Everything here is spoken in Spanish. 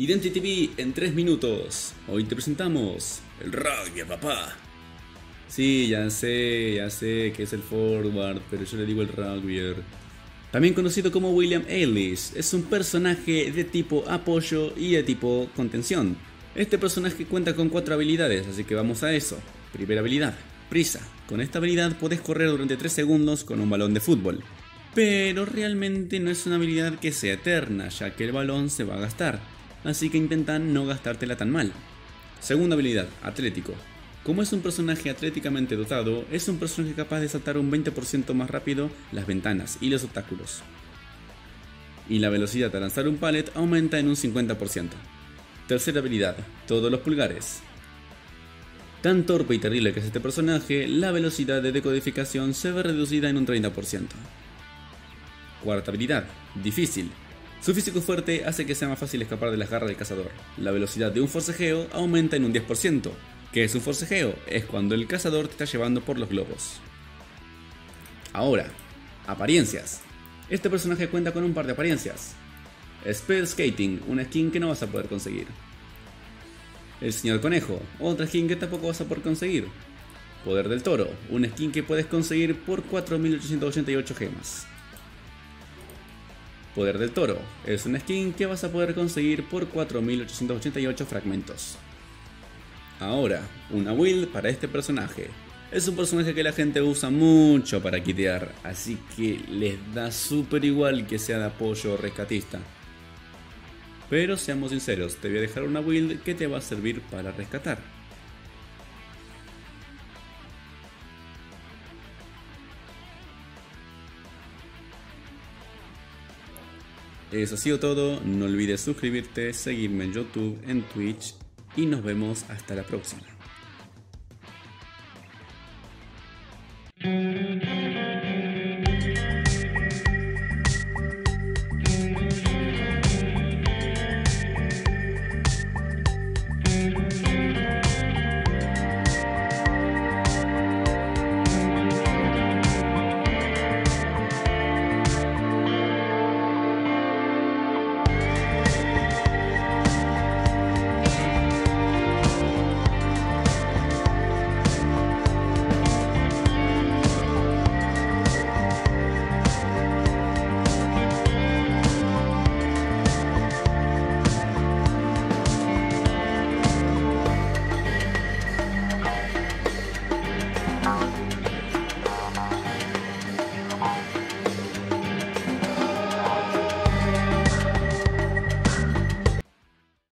Identity TV en 3 minutos. Hoy te presentamos el rugby, papá. Sí, ya sé, ya sé que es el forward, pero yo le digo el rugbyer. También conocido como William Ellis, es un personaje de tipo apoyo y de tipo contención. Este personaje cuenta con cuatro habilidades, así que vamos a eso. Primera habilidad, prisa. Con esta habilidad puedes correr durante 3 segundos con un balón de fútbol. Pero realmente no es una habilidad que sea eterna, ya que el balón se va a gastar así que intenta no gastártela tan mal. Segunda habilidad, atlético. Como es un personaje atléticamente dotado, es un personaje capaz de saltar un 20% más rápido las ventanas y los obstáculos. Y la velocidad al lanzar un pallet aumenta en un 50%. Tercera habilidad, todos los pulgares. Tan torpe y terrible que es este personaje, la velocidad de decodificación se ve reducida en un 30%. Cuarta habilidad, difícil. Su físico fuerte hace que sea más fácil escapar de las garras del cazador. La velocidad de un forcejeo aumenta en un 10%. ¿Qué es un forcejeo? Es cuando el cazador te está llevando por los globos. Ahora, apariencias. Este personaje cuenta con un par de apariencias. Speed Skating, una skin que no vas a poder conseguir. El Señor Conejo, otra skin que tampoco vas a poder conseguir. Poder del Toro, una skin que puedes conseguir por 4888 gemas. Poder del Toro. Es una skin que vas a poder conseguir por 4888 fragmentos. Ahora, una build para este personaje. Es un personaje que la gente usa mucho para quitear, así que les da súper igual que sea de apoyo o rescatista. Pero seamos sinceros, te voy a dejar una build que te va a servir para rescatar. Eso ha sido todo, no olvides suscribirte, seguirme en YouTube, en Twitch y nos vemos hasta la próxima.